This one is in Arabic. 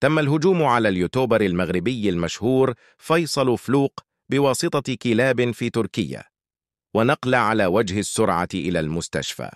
تم الهجوم على اليوتوبر المغربي المشهور فيصل فلوق بواسطة كلاب في تركيا ونقل على وجه السرعة إلى المستشفى.